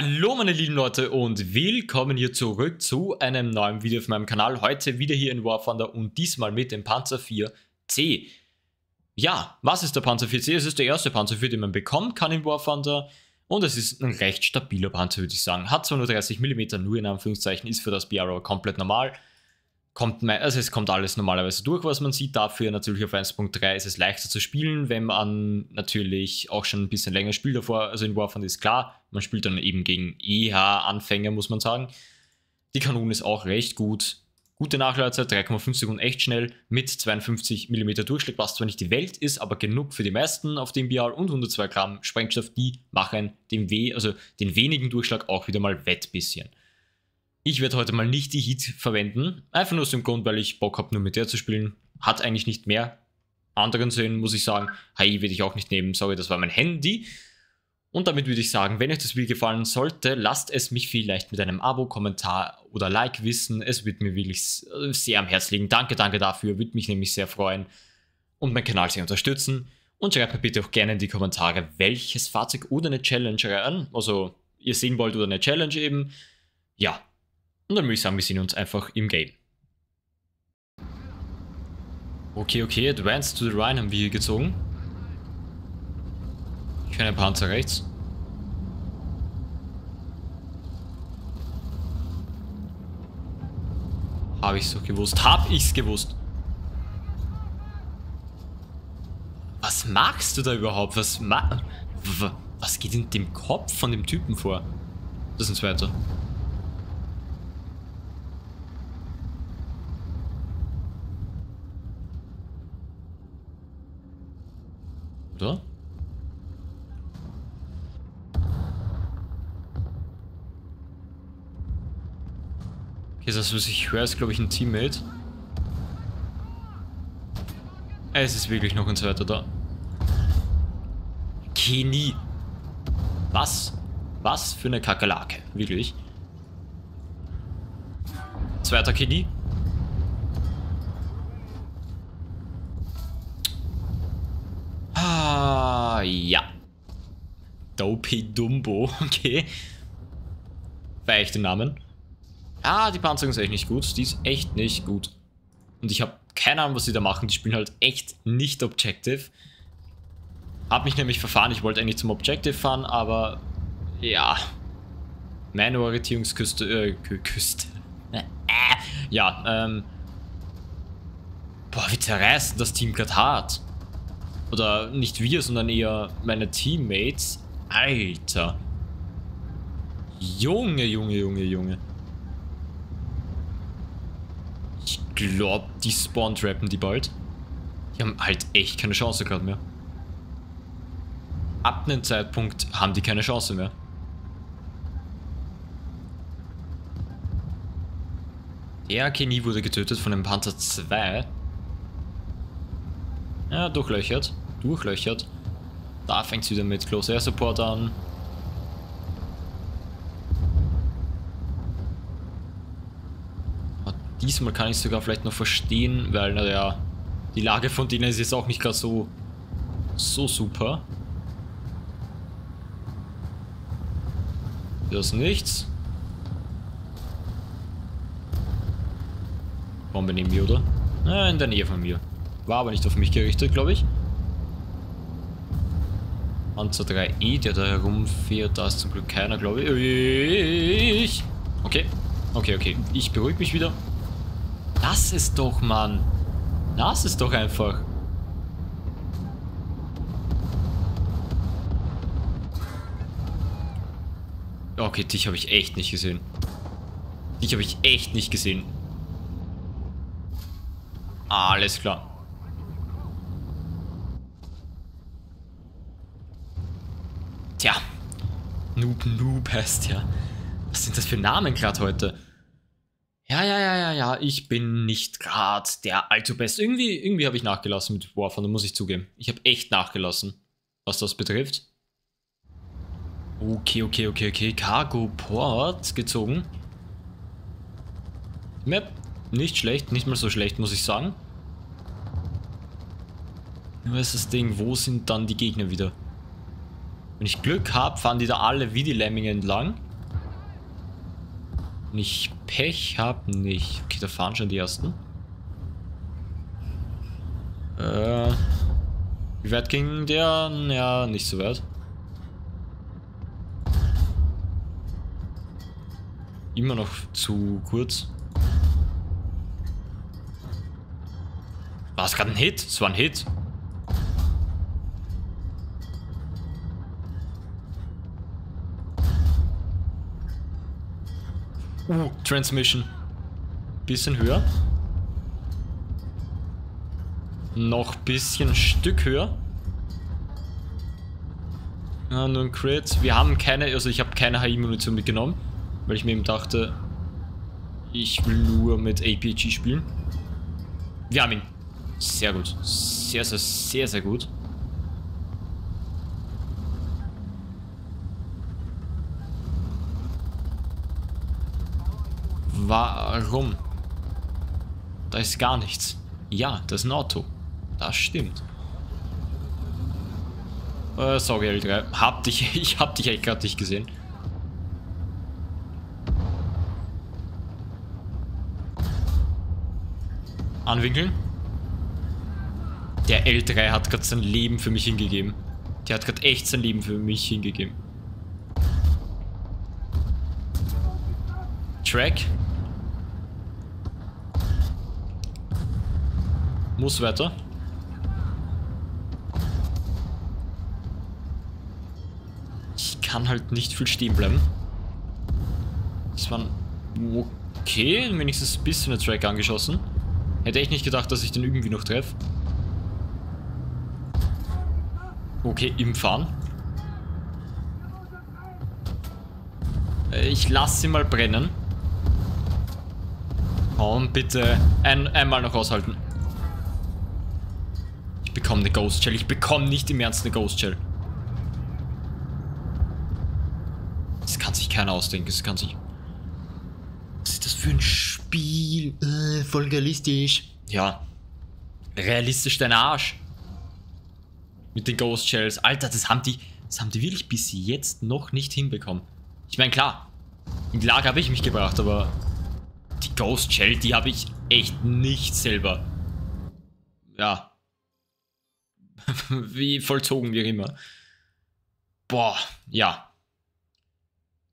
Hallo meine lieben Leute und willkommen hier zurück zu einem neuen Video auf meinem Kanal. Heute wieder hier in War Thunder und diesmal mit dem Panzer 4C. Ja, was ist der Panzer 4C? Es ist der erste Panzer 4, den man bekommen kann in War Thunder und es ist ein recht stabiler Panzer, würde ich sagen. Hat zwar nur 30 nur in Anführungszeichen, ist für das BRO komplett normal kommt, also es kommt alles normalerweise durch, was man sieht. Dafür natürlich auf 1.3 ist es leichter zu spielen, wenn man natürlich auch schon ein bisschen länger spielt davor. Also in Warfront ist klar, man spielt dann eben gegen EH-Anfänger, muss man sagen. Die Kanone ist auch recht gut. Gute Nachladezeit, 3,5 Sekunden echt schnell mit 52 mm Durchschlag, was zwar nicht die Welt ist, aber genug für die meisten auf dem BR und 102 Gramm Sprengstoff, die machen dem W, also den wenigen Durchschlag auch wieder mal wett bisschen. Ich werde heute mal nicht die Heat verwenden. Einfach nur aus dem Grund, weil ich Bock habe, nur mit der zu spielen. Hat eigentlich nicht mehr anderen Sinn, muss ich sagen. HI werde ich auch nicht nehmen. Sorry, das war mein Handy. Und damit würde ich sagen, wenn euch das Video gefallen sollte, lasst es mich vielleicht mit einem Abo, Kommentar oder Like wissen. Es wird mir wirklich sehr am Herzen liegen. Danke, danke dafür. Würde mich nämlich sehr freuen und meinen Kanal sehr unterstützen. Und schreibt mir bitte auch gerne in die Kommentare, welches Fahrzeug oder eine Challenge an, also ihr sehen wollt oder eine Challenge eben. Ja, und dann würde ich sagen, wir sehen uns einfach im Game. Okay, okay, Advance to the Rhine haben wir hier gezogen. Ich höre einen Panzer rechts. Habe ich's doch gewusst. Hab ich's gewusst. Was magst du da überhaupt? Was ma Was geht in dem Kopf von dem Typen vor? Das ist ein zweiter. Oder? Okay, das, was ich höre, ist, glaube ich, ein Teammate. Es ist wirklich noch ein zweiter da. Kenny. Was? Was für eine Kakerlake. Wirklich. Zweiter Ja. Dopey Dumbo, okay. War echt den Namen. Ah, die Panzerung ist echt nicht gut. Die ist echt nicht gut. Und ich habe keine Ahnung, was sie da machen. Die spielen halt echt nicht Objective. Hab mich nämlich verfahren. Ich wollte eigentlich zum Objective fahren, aber ja. Meine Orientierungsküste, äh, Küste. Äh, ja, ähm. Boah, wie zerreißt das Team gerade hart. Oder nicht wir, sondern eher meine Teammates. Alter. Junge, Junge, Junge, Junge. Ich glaube, die spawn-trappen die bald. Die haben halt echt keine Chance gerade mehr. Ab einem Zeitpunkt haben die keine Chance mehr. Der Kenny wurde getötet von dem Panther 2. Ja, durchlöchert. Durchlöchert. Da fängt es wieder mit Close Air Support an. diesmal kann ich sogar vielleicht noch verstehen, weil, naja, die Lage von denen ist jetzt auch nicht gerade so, so super. Das ist nichts. Bombe neben mir, oder? Ja, in der Nähe von mir. War aber nicht auf mich gerichtet, glaube ich. Panzer 3E, der da herumfährt, da ist zum Glück keiner, glaube ich. Okay, okay, okay. Ich beruhige mich wieder. Lass es doch, Mann. Lass es doch einfach. Okay, dich habe ich echt nicht gesehen. Dich habe ich echt nicht gesehen. Alles klar. Tja. Noob Noob heißt ja. Was sind das für Namen gerade heute? Ja, ja, ja, ja, ja, ich bin nicht gerade der allzu best. Irgendwie, irgendwie habe ich nachgelassen mit Warframe, muss ich zugeben. Ich habe echt nachgelassen, was das betrifft. Okay, okay, okay, okay. Cargo Port gezogen. Map, nicht schlecht, nicht mal so schlecht, muss ich sagen. Nur ist das Ding, wo sind dann die Gegner wieder? Wenn ich Glück habe, fahren die da alle wie die Lemminge entlang. nicht Pech habe, nicht. Okay, da fahren schon die ersten. Äh, wie weit ging der? Ja, nicht so weit. Immer noch zu kurz. War es gerade ein Hit? Es war ein Hit. Uh, Transmission. Bisschen höher. Noch bisschen Stück höher. Ja, nur ein Crit. Wir haben keine, also ich habe keine HI-Munition mitgenommen, weil ich mir eben dachte, ich will nur mit APG spielen. Wir haben ihn. Sehr gut. Sehr, sehr, sehr, sehr gut. Warum? Da ist gar nichts. Ja, das ist ein Auto. Das stimmt. Äh, sorry, L3. Hab dich, ich hab dich echt gerade nicht gesehen. Anwinkeln. Der L3 hat gerade sein Leben für mich hingegeben. Der hat gerade echt sein Leben für mich hingegeben. Track. Muss weiter. Ich kann halt nicht viel stehen bleiben. Das war okay, wenigstens ein bisschen der Track angeschossen. Hätte ich nicht gedacht, dass ich den irgendwie noch treffe. Okay, im Fahren. Äh, ich lasse sie mal brennen. Komm, bitte. Ein, einmal noch aushalten. Bekomme eine Ghost Shell. Ich bekomme nicht im Ernst eine Ghost Shell. Das kann sich keiner ausdenken. Das kann sich... Was ist das für ein Spiel? Äh, voll realistisch. Ja. Realistisch dein Arsch. Mit den Ghost Shells. Alter, das haben die, das haben die wirklich bis jetzt noch nicht hinbekommen. Ich meine, klar, in die Lage habe ich mich gebracht, aber die Ghost Shell, die habe ich echt nicht selber. Ja. wie vollzogen, wie immer. Boah, ja.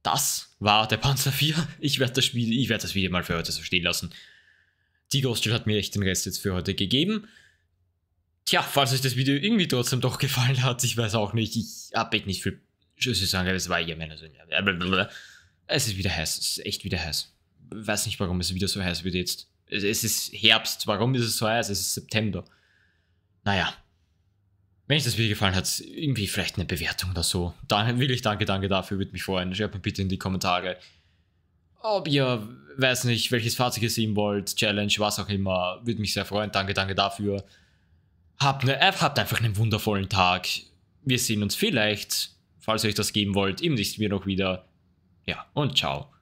Das war der Panzer 4. Ich werde das, werd das Video mal für heute so stehen lassen. Die Ghost Shell hat mir echt den Rest jetzt für heute gegeben. Tja, falls euch das Video irgendwie trotzdem doch gefallen hat, ich weiß auch nicht, ich habe echt nicht viel Schüsse sagen, es war ja meine Es ist wieder heiß, es ist echt wieder heiß. Weiß nicht, warum es wieder so heiß wird jetzt. Es ist Herbst, warum ist es so heiß? Es ist September. Naja. Wenn euch das Video gefallen hat, irgendwie vielleicht eine Bewertung oder so. Dann will ich danke, danke dafür, würde mich freuen. Schreibt mir bitte in die Kommentare, ob ihr, weiß nicht, welches Fahrzeug ihr sehen wollt, Challenge, was auch immer. Würde mich sehr freuen. Danke, danke dafür. Habt, ne, äh, habt einfach einen wundervollen Tag. Wir sehen uns vielleicht, falls ihr euch das geben wollt, im nächsten Video noch wieder. Ja, und ciao.